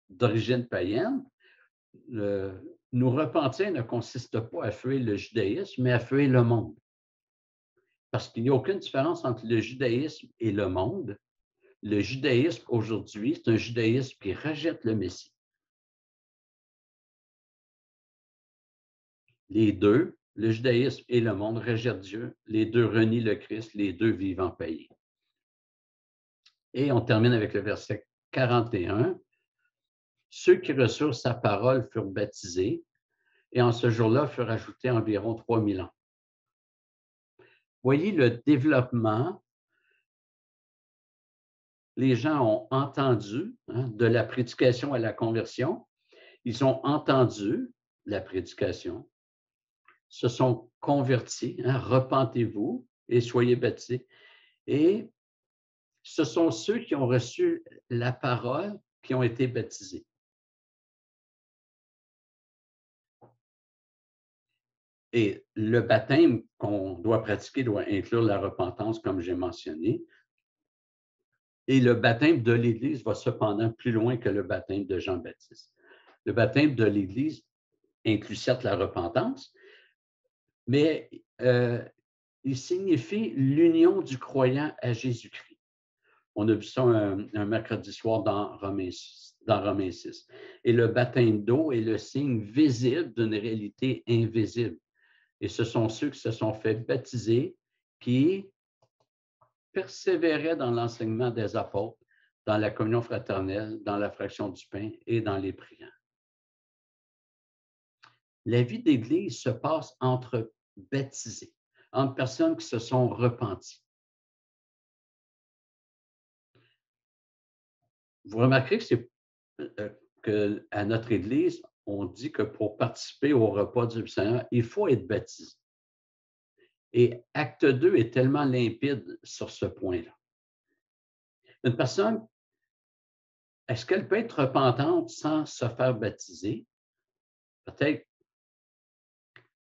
d'origine païenne, nous repentir ne consiste pas à fuir le judaïsme, mais à fuir le monde. Parce qu'il n'y a aucune différence entre le judaïsme et le monde. Le judaïsme aujourd'hui, c'est un judaïsme qui rejette le Messie. Les deux le judaïsme et le monde rejettent Dieu. Les deux renient le Christ. Les deux vivent en pays. Et on termine avec le verset 41. Ceux qui reçurent sa parole furent baptisés. et en ce jour-là furent ajoutés environ 3000 ans. Voyez le développement. Les gens ont entendu hein, de la prédication à la conversion. Ils ont entendu la prédication, se sont convertis, hein, repentez-vous et soyez baptisés. Et ce sont ceux qui ont reçu la parole qui ont été baptisés. Et le baptême qu'on doit pratiquer doit inclure la repentance, comme j'ai mentionné. Et le baptême de l'Église va cependant plus loin que le baptême de Jean-Baptiste. Le baptême de l'Église inclut certes la repentance, mais euh, il signifie l'union du croyant à Jésus-Christ. On a vu ça un, mercredi soir dans Romains, dans Romains 6. Et le baptême d'eau est le signe visible d'une réalité invisible. Et ce sont ceux qui se sont fait baptiser qui persévéraient dans l'enseignement des apôtres, dans la communion fraternelle, dans la fraction du pain et dans les prières. La vie d'Église se passe entre baptisés, entre personnes qui se sont repenties. Vous remarquerez que euh, qu'à notre Église, on dit que pour participer au repas du Seigneur, il faut être baptisé. Et acte 2 est tellement limpide sur ce point-là. Une personne, est-ce qu'elle peut être repentante sans se faire baptiser? Peut-être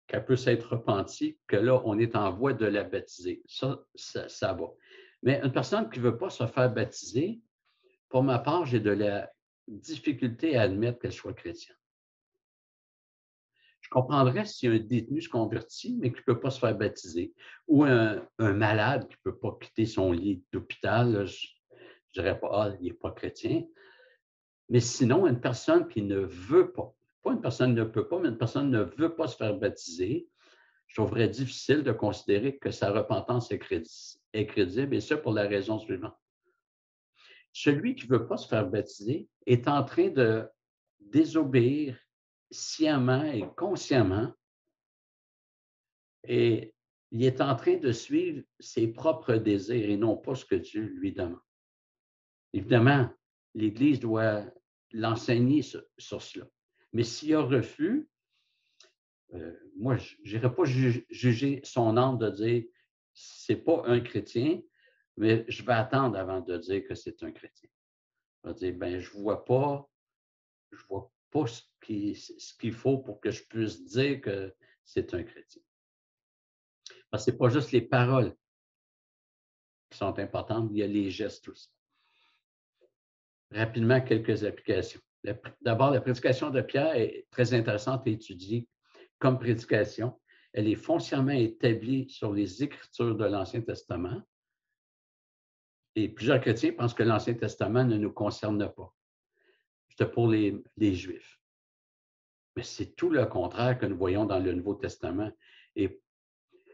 qu'elle peut s'être repentie, que là, on est en voie de la baptiser. Ça, ça, va. Mais une personne qui ne veut pas se faire baptiser, pour ma part, j'ai de la difficulté à admettre qu'elle soit chrétienne comprendrais si un détenu se convertit, mais qui ne peut pas se faire baptiser, ou un, malade qui ne peut pas quitter son lit d'hôpital, je ne dirais pas, ah, il n'est pas chrétien. Mais sinon, une personne qui ne veut pas, pas une personne ne peut pas, mais une personne ne veut pas se faire baptiser, je trouverais difficile de considérer que sa repentance est, est crédible, et ça pour la raison suivante. Celui qui ne veut pas se faire baptiser est en train de désobéir sciemment et consciemment. Et il est en train de suivre ses propres désirs et non pas ce que Dieu lui demande. Évidemment, l'Église doit l'enseigner sur, cela. Mais s'il y a refus, euh, moi, je n'irai pas juger son âme de dire c'est pas un chrétien, mais je vais attendre avant de dire que c'est un chrétien. Je vais dire, ben, je ne vois pas, je vois pas ce qu'il faut pour que je puisse dire que c'est un chrétien. Parce que ce n'est pas juste les paroles qui sont importantes, il y a les gestes aussi. Rapidement, quelques applications. D'abord, la prédication de Pierre est très intéressante à étudier comme prédication. Elle est foncièrement établie sur les Écritures de l'Ancien Testament. Et plusieurs chrétiens pensent que l'Ancien Testament ne nous concerne pas c'était pour les, Juifs. Mais c'est tout le contraire que nous voyons dans le Nouveau Testament. Et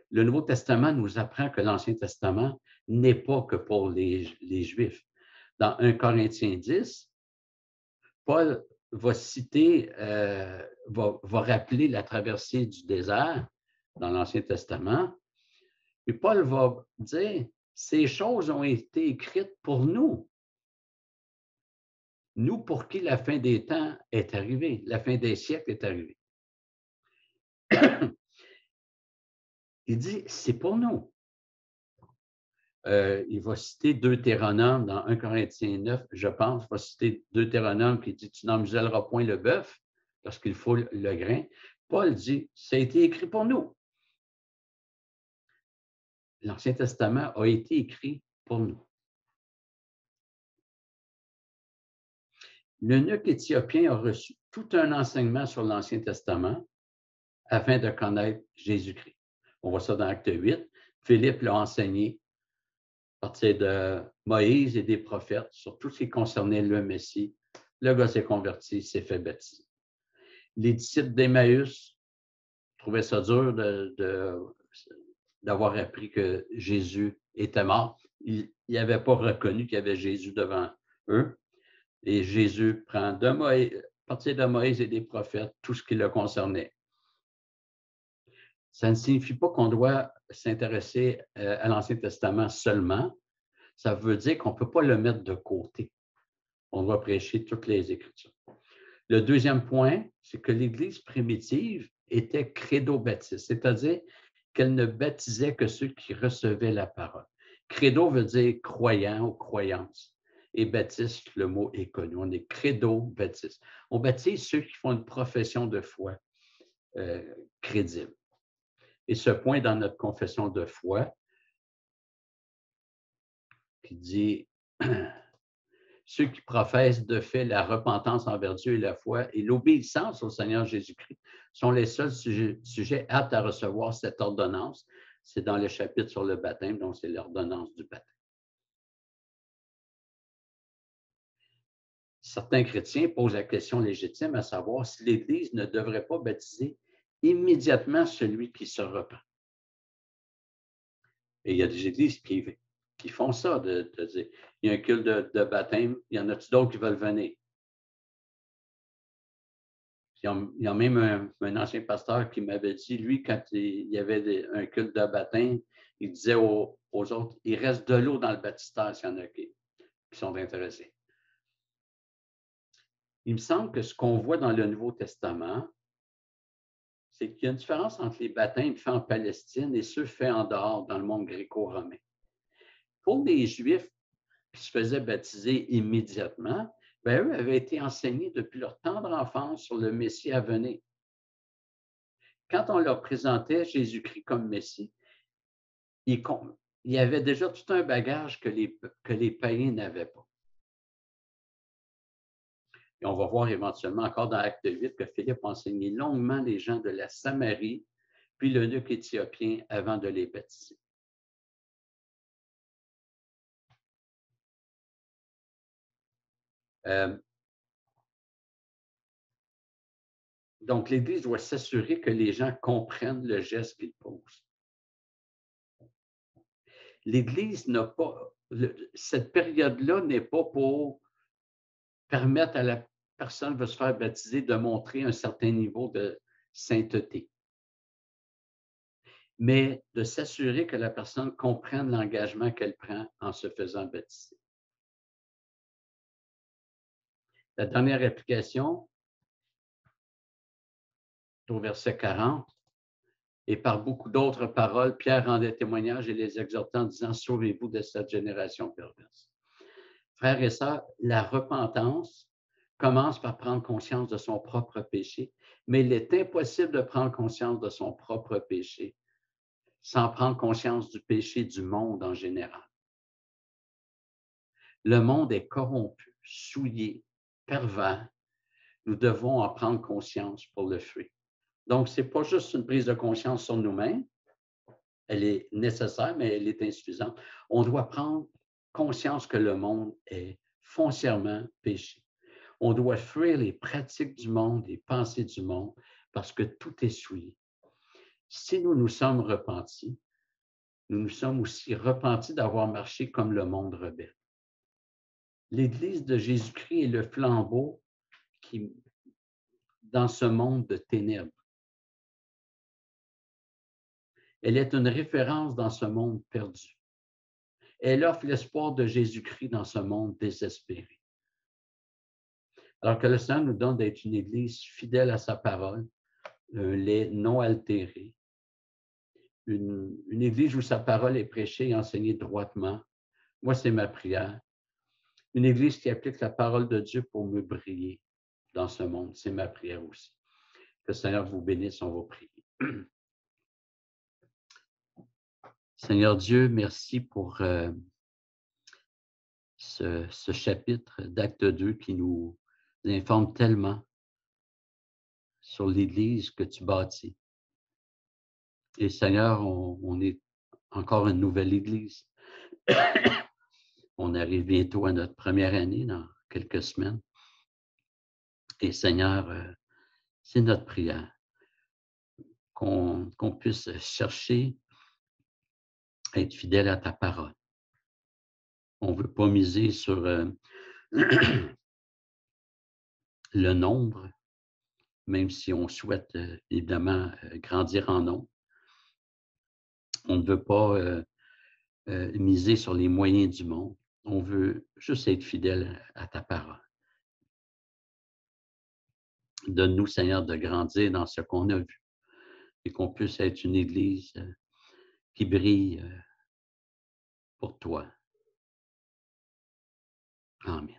le Nouveau Testament nous apprend que l'Ancien Testament n'est pas que pour les, Juifs. Dans 1 Corinthiens 10, Paul va citer, euh, va, va, rappeler la traversée du désert dans l'Ancien Testament. Et Paul va dire, ces choses ont été écrites pour nous, nous pour qui la fin des temps est arrivée, la fin des siècles est arrivée. il dit, c'est pour nous. Euh, il va citer Deutéronome dans 1 Corinthiens 9, je pense, il va citer Deutéronome qui dit, tu n'enmuselleras point le bœuf lorsqu'il faut le grain. Paul dit, ça a été écrit pour nous. L'Ancien Testament a été écrit pour nous. L'eunuque éthiopien a reçu tout un enseignement sur l'Ancien Testament afin de connaître Jésus-Christ. On voit ça dans Acte 8. Philippe l'a enseigné à partir de Moïse et des prophètes sur tout ce qui concernait le Messie. Le gars s'est converti, s'est fait baptiser. Les disciples d'Emmaüs trouvaient ça dur d'avoir appris que Jésus était mort. Ils n'avaient pas reconnu qu'il y avait Jésus devant eux. Et Jésus prend de Moïse, à partir de Moïse et des prophètes tout ce qui le concernait. Ça ne signifie pas qu'on doit s'intéresser euh, à l'Ancien Testament seulement. Ça veut dire qu'on ne peut pas le mettre de côté. On doit prêcher toutes les Écritures. Le deuxième point, c'est que l'Église primitive était credo-baptiste, c'est-à-dire qu'elle ne baptisait que ceux qui recevaient la parole. Credo veut dire croyant ou croyance. Et baptiste, le mot est connu. On est credo-baptiste. On baptise ceux qui font une profession de foi euh, crédible. Et ce point dans notre confession de foi, qui dit ceux qui professent de fait la repentance envers Dieu et la foi et l'obéissance au Seigneur Jésus-Christ sont les seuls sujets, aptes à recevoir cette ordonnance. C'est dans le chapitre sur le baptême, donc c'est l'ordonnance du baptême. Certains chrétiens posent la question légitime à savoir si l'Église ne devrait pas baptiser immédiatement celui qui se repent. Et il y a des églises qui, qui font ça, de, dire, il y a un culte de, baptême, il y en a-tu d'autres qui veulent venir? Il y a, même un, ancien pasteur qui m'avait dit, lui, quand il, y avait un culte de baptême, il disait aux, autres, il reste de l'eau dans le baptistère s'il y en a qui sont intéressés. Il me semble que ce qu'on voit dans le Nouveau Testament, c'est qu'il y a une différence entre les baptêmes faits en Palestine et ceux faits en dehors dans le monde gréco-romain. Pour les Juifs qui se faisaient baptiser immédiatement, ben, eux avaient été enseignés depuis leur tendre enfance sur le Messie à venir. Quand on leur présentait Jésus-Christ comme Messie, il y avait déjà tout un bagage que les, que les païens n'avaient pas. Et on va voir éventuellement encore dans Acte 8 que Philippe enseignait longuement les gens de la Samarie, puis le nuque éthiopien avant de les baptiser. Euh, donc, l'Église doit s'assurer que les gens comprennent le geste qu'ils posent. L'Église n'a pas, cette période-là n'est pas pour permettre à la personne qui veut se faire baptiser de montrer un certain niveau de sainteté, mais de s'assurer que la personne comprenne l'engagement qu'elle prend en se faisant baptiser. La dernière application, au verset 40, et par beaucoup d'autres paroles, Pierre rendait témoignage et les exhortait en disant Sauvez-vous de cette génération perverse. Frères et sœurs, la repentance commence par prendre conscience de son propre péché, mais il est impossible de prendre conscience de son propre péché sans prendre conscience du péché du monde en général. Le monde est corrompu, souillé, pervers. Nous devons en prendre conscience pour le fuir. Donc, ce n'est pas juste une prise de conscience sur nous-mêmes. Elle est nécessaire, mais elle est insuffisante. On doit prendre conscience que le monde est foncièrement péché. On doit fuir les pratiques du monde, les pensées du monde, parce que tout est souillé. Si nous nous sommes repentis, nous nous sommes aussi repentis d'avoir marché comme le monde rebelle. L'Église de Jésus-Christ est le flambeau qui, dans ce monde de ténèbres. Elle est une référence dans ce monde perdu. Elle offre l'espoir de Jésus-Christ dans ce monde désespéré. Alors que le Seigneur nous donne d'être une Église fidèle à sa parole, un lait non altéré, une, Église où sa parole est prêchée et enseignée droitement. Moi, c'est ma prière. Une Église qui applique la parole de Dieu pour me briller dans ce monde. C'est ma prière aussi. Que le Seigneur vous bénisse, on va prier. Seigneur Dieu, merci pour euh, ce, chapitre d'Acte 2 qui nous informe tellement sur l'Église que tu bâtis. Et Seigneur, on, est encore une nouvelle Église. on arrive bientôt à notre première année dans quelques semaines. Et Seigneur, euh, c'est notre prière qu'on puisse chercher être fidèle à ta parole. On ne veut pas miser sur euh, le nombre, même si on souhaite euh, évidemment euh, grandir en nombre. On ne veut pas miser sur les moyens du monde. On veut juste être fidèle à ta parole. Donne-nous, Seigneur, de grandir dans ce qu'on a vu et qu'on puisse être une Église qui brille pour toi. Amen.